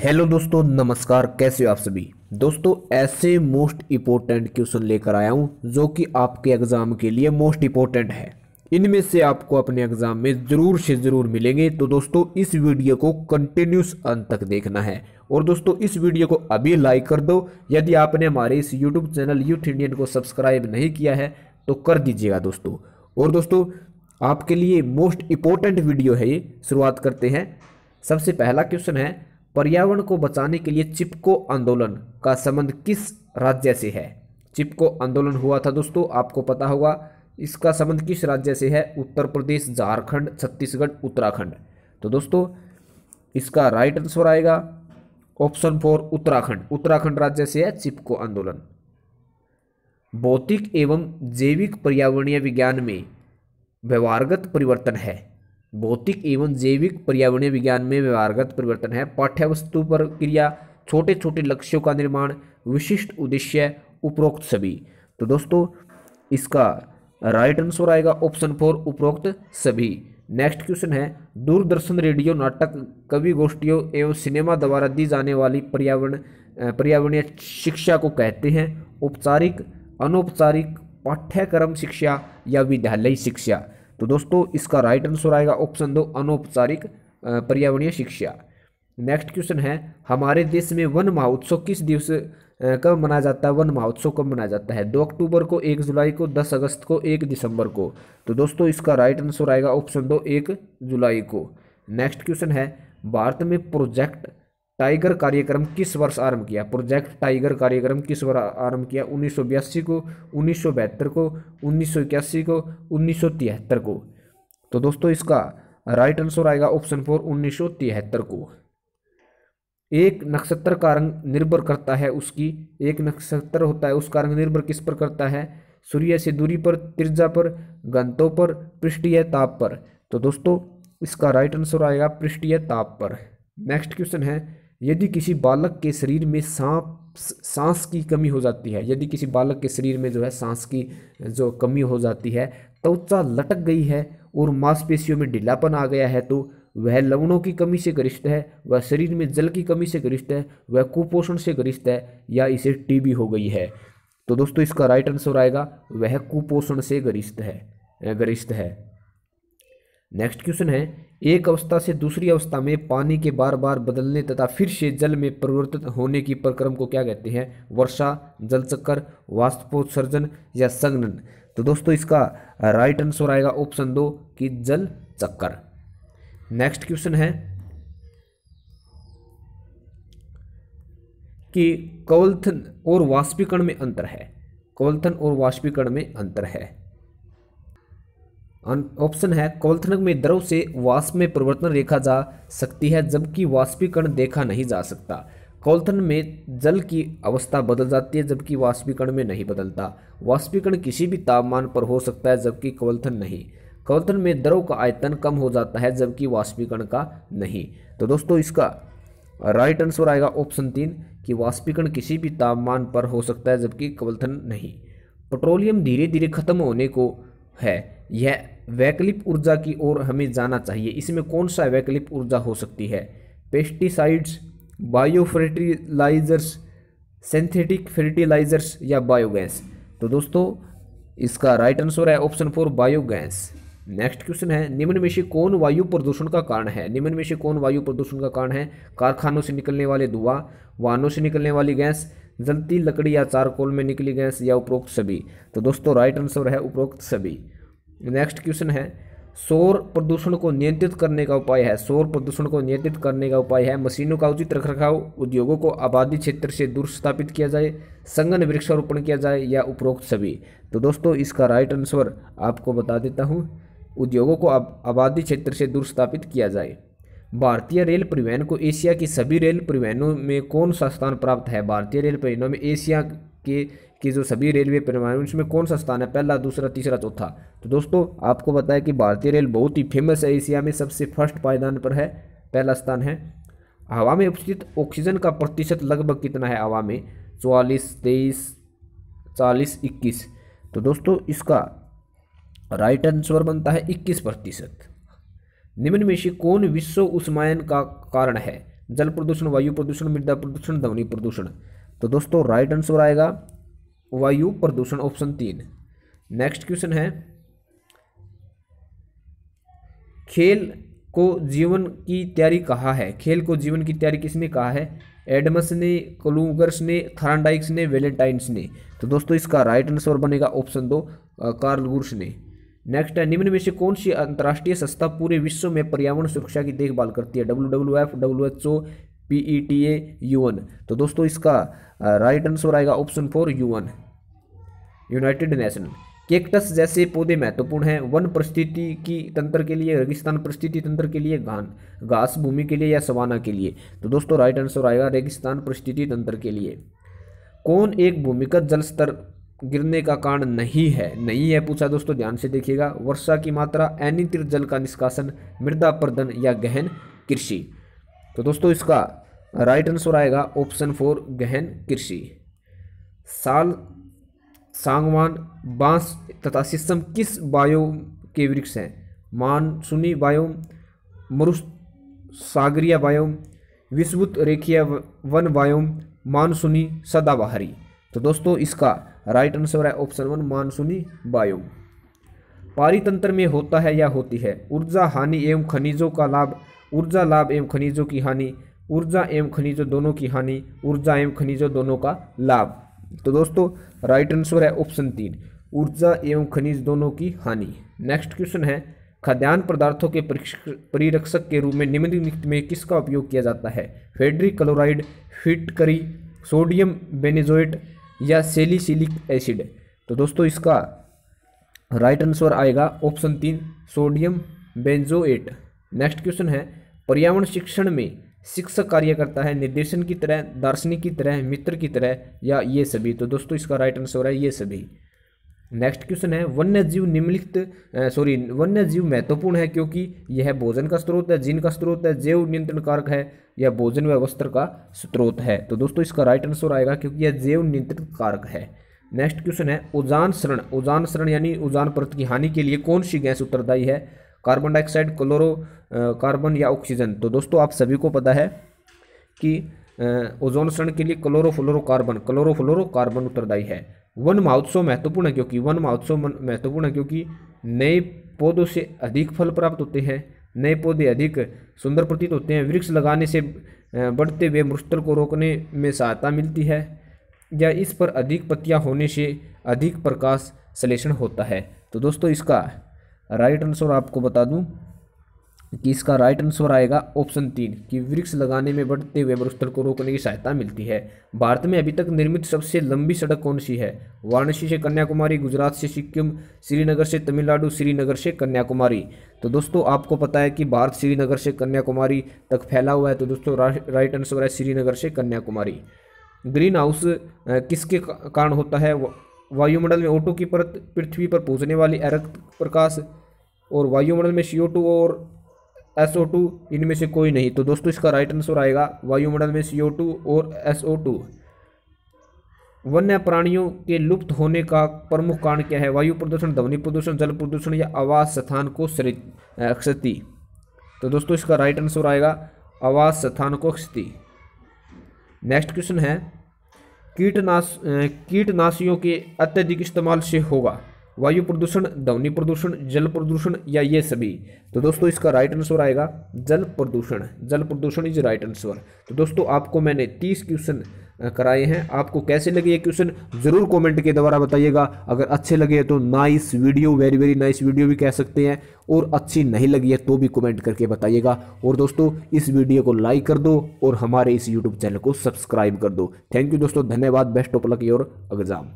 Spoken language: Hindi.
हेलो दोस्तों, नमस्कार, कैसे हो आप सभी? दोस्तों, ऐसे मोस्ट इम्पोर्टेंट क्वेश्चन लेकर आया हूँ, जो कि आपके एग्ज़ाम के लिए मोस्ट इम्पोर्टेंट है। इनमें से आपको अपने एग्ज़ाम में ज़रूर से ज़रूर मिलेंगे। तो दोस्तों, इस वीडियो को कंटिन्यूस अंत तक देखना है। और दोस्तों, इस वीडियो को अभी लाइक कर दो। यदि आपने हमारे इस यूट्यूब चैनल यूथ इंडियन को सब्सक्राइब नहीं किया है तो कर दीजिएगा दोस्तों। और दोस्तों, आपके लिए मोस्ट इम्पोर्टेंट वीडियो है ये। शुरुआत करते हैं। सबसे पहला क्वेश्चन है पर्यावरण को बचाने के लिए चिपको आंदोलन का संबंध किस राज्य से है? चिपको आंदोलन हुआ था दोस्तों, आपको पता होगा, इसका संबंध किस राज्य से है? उत्तर प्रदेश, झारखंड, छत्तीसगढ़, उत्तराखंड। तो दोस्तों, इसका राइट आंसर आएगा ऑप्शन फोर उत्तराखंड। उत्तराखंड राज्य से है चिपको आंदोलन। भौतिक एवं जैविक पर्यावरणीय विज्ञान में व्यवहारगत परिवर्तन है। भौतिक एवं जैविक पर्यावरणीय विज्ञान में व्यवहारगत परिवर्तन है। पाठ्यवस्तु पर क्रिया छोटे छोटे लक्ष्यों का निर्माण, विशिष्ट उद्देश्य, उपरोक्त सभी। तो दोस्तों, इसका राइट आंसर आएगा ऑप्शन फोर उपरोक्त सभी। नेक्स्ट क्वेश्चन है, दूरदर्शन रेडियो, नाटक, कवि गोष्ठियों एवं सिनेमा द्वारा दी जाने वाली पर्यावरण पर्यावरणीय शिक्षा को कहते हैं। औपचारिक, अनौपचारिक पाठ्यक्रम शिक्षा या विद्यालय शिक्षा। तो दोस्तों, इसका राइट आंसर आएगा ऑप्शन दो, अनौपचारिक पर्यावरणीय शिक्षा। नेक्स्ट क्वेश्चन है, हमारे देश में वन महोत्सव किस दिवस कब मनाया जाता है? वन महोत्सव कब मनाया जाता है? दो अक्टूबर को, एक जुलाई को, दस अगस्त को, एक दिसंबर को। तो दोस्तों, इसका राइट आंसर आएगा ऑप्शन दो, एक जुलाई को। नेक्स्ट क्वेश्चन है, भारत में प्रोजेक्ट टाइगर कार्यक्रम किस वर्ष आरंभ किया? प्रोजेक्ट टाइगर कार्यक्रम किस वर्ष आरंभ किया? उन्नीस सौ बयासी को, उन्नीस सौ बहत्तर को, उन्नीस सौ इक्यासी को, उन्नीस सौ तिहत्तर को। तो दोस्तों, इसका राइट आंसर आएगा ऑप्शन फोर उन्नीस को। एक नक्षत्र का रंग निर्भर करता है उसकी, एक नक्षत्र होता है उसका रंग निर्भर किस पर करता है? सूर्य से दूरी पर, त्रिज्या पर गंतों पर, पृष्ठीय ताप पर। तो दोस्तों, इसका राइट आंसर आएगा पृष्ठीय ताप पर। नेक्स्ट क्वेश्चन है यदि किसी बालक के शरीर में सांप, सांस की कमी हो जाती है, यदि किसी बालक के शरीर में जो है सांस की, जो कमी हो जाती है, त्वचा लटक गई है और मांसपेशियों में ढीलापन आ गया है तो वह लवणों की कमी से गरिष्ठ है, वह शरीर में जल की कमी से गरिष्ठ है, वह कुपोषण से गरिष्ठ है या इसे टीबी हो गई है। तो दोस्तों, इसका राइट आंसर आएगा, वह कुपोषण से गरिष्ठ है गरिष्ठ है। नेक्स्ट क्वेश्चन है, एक अवस्था से दूसरी अवस्था में पानी के बार बार बदलने तथा फिर से जल में परिवर्तित होने की प्रक्रम को क्या कहते हैं? वर्षा जल चक्कर वाष्पोत्सर्जन या संघनन? तो दोस्तों, इसका राइट आंसर आएगा ऑप्शन दो, कि जल चक्कर नेक्स्ट क्वेश्चन है, कि कवलथन और वाष्पीकरण में अंतर है। कवलथन और वाष्पीकरण में अंतर है। ऑप्शन है कौलथनक में द्रव से वाष्प में परिवर्तन रेखा जा सकती है, जबकि वाष्पीकरण देखा नहीं जा सकता। कौलथन में जल की अवस्था बदल जाती है, जबकि वाष्पीकरण में नहीं बदलता। वाष्पीकरण किसी भी तापमान पर हो सकता है, जबकि कौलथन नहीं। कौलथन में द्रव का आयतन कम हो जाता है, जबकि वाष्पीकरण का नहीं। तो दोस्तों, इसका राइट आंसर आएगा ऑप्शन तीन, कि वाष्पीकरण किसी भी तापमान पर हो सकता है, जबकि कवलथन नहीं। पेट्रोलियम धीरे धीरे खत्म होने को है। यह वैकल्पिक ऊर्जा की ओर हमें जाना चाहिए। इसमें कौन सा वैकल्पिक ऊर्जा हो सकती है? Pesticides bio fertilisers synthetic fertilisers या बायोगैस? तो दोस्तों, इसका राइट आंसर है option four biogas. Next question है, निम्न में से कौन वायु प्रदूषण का कारण है? निम्न में से कौन वायु प्रदूषण का कारण है? कारखानों से निकलने वाले धुआँ, वाहनों से निकलने वाली गैस जलती लकड़ी या चारकोल में निकली गैस या उपरोक्त सभी। तो दोस्तों राइट आंसर है उपरोक्त सभी। नेक्स्ट क्वेश्चन है, सौर प्रदूषण को नियंत्रित करने का उपाय है। सौर प्रदूषण को नियंत्रित करने का उपाय है, मशीनों का उचित रखरखाव, उद्योगों को आबादी क्षेत्र से दूर स्थापित किया जाए संगन वृक्षारोपण किया जाए या उपरोक्त सभी। तो दोस्तों, इसका राइट आंसर आपको बता देता हूँ। उद्योगों को आबादी क्षेत्र से दूर स्थापित किया जाए। भारतीय रेल परिवहन को एशिया की सभी रेल परिवहनों में कौन सा स्थान प्राप्त है? भारतीय रेल परिवहनों में एशिया के, कि जो सभी रेलवे परिवहन उसमें कौन सा स्थान है? पहला, दूसरा, तीसरा, चौथा। तो दोस्तों, आपको बताया कि भारतीय रेल बहुत ही फ़ेमस है, एशिया में सबसे फ़र्स्ट पायदान पर है, पहला स्थान है। हवा में उपस्थित ऑक्सीजन का प्रतिशत लगभग कितना है? हवा में चौवालीस, तेईस, चालीस, इक्कीस। तो दोस्तों, इसका राइट आंसर बनता है इक्कीस प्रतिशत। निम्न में से कौन विश्व उष्मायन का कारण है? जल प्रदूषण, वायु प्रदूषण, मृदा प्रदूषण, ध्वनि प्रदूषण। तो दोस्तों राइट आंसर आएगा वायु प्रदूषण ऑप्शन तीन। नेक्स्ट क्वेश्चन है, खेल को जीवन की तैयारी कहा है? खेल को जीवन की तैयारी किसने कहा है? एडमस ने, क्लूगर्स ने थराडाइक्स ने, वेलेंटाइन्स ने। तो दोस्तों, इसका राइट आंसर बनेगा ऑप्शन दो कार्ल गुर्स ने। नेक्स्ट है निम्न में से कौन सी अंतर्राष्ट्रीय संस्था पूरे विश्व में पर्यावरण सुरक्षा की देखभाल करती है? W W F W H O P E T A UN तो दोस्तों, इसका राइट आंसर आएगा option four UN United Nation cactus जैसे पौधे महत्वपूर्ण हैं। वन परिस्थिति की तंत्र के लिए, रेगिस्तान परिस्थिति तंत्र के लिए, घान, घास भूमि के लिए या सवाना के लिए? तो दोस्तों राइट आंसर आएगा रेगिस्तान परिस्थिति तंत्र के लिए। कौन एक भूमिगत जल स्तर गिरने का कारण नहीं है। नहीं है पूछा दोस्तों, ध्यान से देखिएगा। वर्षा की मात्रा अनियंत्रित जल का निष्कासन, मृदा प्रदन या गहन कृषि। तो दोस्तों, इसका राइट आंसर आएगा ऑप्शन फोर गहन कृषि। साल, सांगवान, बाँस तथा शीशम किस बायोम के वृक्ष हैं? मानसूनी बायोम मरुस सागरिया बायोम विश्वुत रेखीय वन बायोम, मानसूनी सदाबहारी। तो दोस्तों, इसका राइट आंसर है ऑप्शन वन मानसूनी बायोम पारितंत्र में होता है या होती है? ऊर्जा, हानि एवं खनिजों का लाभ, ऊर्जा लाभ एवं खनिजों की हानि, ऊर्जा एवं खनिजों दोनों की हानि, ऊर्जा एवं खनिजों दोनों का लाभ। तो दोस्तों राइट आंसर है ऑप्शन तीन, ऊर्जा एवं खनिज दोनों की हानि। नेक्स्ट क्वेश्चन है, खाद्यान्न पदार्थों के परिरक्षक के रूप में निम्नलिखित में किसका उपयोग किया जाता है? फेड्रिक क्लोराइड फिटकरी सोडियम बेनेजोइट या सेलिसिलिक एसिड तो दोस्तों, इसका राइट आंसर आएगा ऑप्शन तीन सोडियम बेंजोएट नेक्स्ट क्वेश्चन है, पर्यावरण शिक्षण में शिक्षक कार्य करता है, निर्देशन की तरह, दार्शनिक की तरह, मित्र की तरह, या ये सभी? तो दोस्तों, इसका राइट आंसर है ये सभी। नेक्स्ट क्वेश्चन है वन्य जीव निम्नलिखित सॉरी वन्य जीव महत्वपूर्ण है क्योंकि यह भोजन का स्रोत है, जिन का स्रोत है, जैव नियंत्रण कारक है, या भोजन व वस्त्र का स्रोत है। तो दोस्तों, इसका राइट आंसर आएगा क्योंकि यह जैव नियंत्रण कारक है। नेक्स्ट क्वेश्चन है उजान शरण उजान शरण यानी उजान परत की हानि के लिए कौन सी गैस उत्तरदायी है? कार्बन डाइऑक्साइड क्लोरो कार्बन या ऑक्सीजन तो दोस्तों, आप सभी को पता है कि ओजोन शरण के लिए क्लोरोफ्लोरो कार्बन क्लोरोफ्लोरो कार्बन उत्तरदायी है। वन महोत्सव महत्वपूर्ण है क्योंकि वन महोत्सव महत्वपूर्ण है क्योंकि नए पौधों से अधिक फल प्राप्त होते हैं, नए पौधे अधिक सुंदर प्रतीत होते हैं, वृक्ष लगाने से बढ़ते हुए मृस्थल को रोकने में सहायता मिलती है, या इस पर अधिक पत्तियाँ होने से अधिक प्रकाश संश्लेषण होता है। तो दोस्तों, इसका राइट आंसर आपको बता दूँ। कि इसका राइट आंसर आएगा ऑप्शन तीन, कि वृक्ष लगाने में बढ़ते हुए मरुस्थल को रोकने की सहायता मिलती है। भारत में अभी तक निर्मित सबसे लंबी सड़क कौन सी है? वाराणसी से कन्याकुमारी, गुजरात से सिक्किम, श्रीनगर से तमिलनाडु, श्रीनगर से कन्याकुमारी। तो दोस्तों, आपको पता है कि भारत श्रीनगर से कन्याकुमारी तक फैला हुआ है तो दोस्तों राइट आंसर है श्रीनगर से कन्याकुमारी। ग्रीन हाउस किसके कारण होता है? वायुमंडल में ओटो की परत, पृथ्वी पर पहुँचने वाली अरक्त प्रकाश और वायुमंडल में सी और एस ओ टू इनमें से कोई नहीं। तो दोस्तों, इसका राइट आंसर आएगा वायुमंडल में सी टू और एस ओ टू वन्य प्राणियों के लुप्त होने का प्रमुख कारण क्या है? वायु प्रदूषण, ध्वनि प्रदूषण, जल प्रदूषण या आवास स्थान को क्षति। तो दोस्तों, इसका राइट आंसर आएगा आवास स्थान को क्षति। नेक्स्ट क्वेश्चन है, कीटनाश कीटनाशियों के अत्यधिक इस्तेमाल से होगा। वायु प्रदूषण, ध्वनि प्रदूषण, जल प्रदूषण या ये सभी। तो दोस्तों, इसका राइट आंसर आएगा, जल प्रदूषण। जल प्रदूषण इज़ राइट आंसर तो दोस्तों, आपको मैंने तीस क्वेश्चन कराए हैं। आपको कैसे लगे ये क्वेश्चन ज़रूर कमेंट के द्वारा बताइएगा। अगर अच्छे लगे तो nice video very very nice video भी कह सकते हैं। और अच्छी नहीं लगी है तो भी कमेंट करके बताइएगा। और दोस्तों, इस वीडियो को लाइक कर दो और हमारे इस यूट्यूब चैनल को सब्सक्राइब कर दो। थैंक यू दोस्तों, धन्यवाद best of luck your exam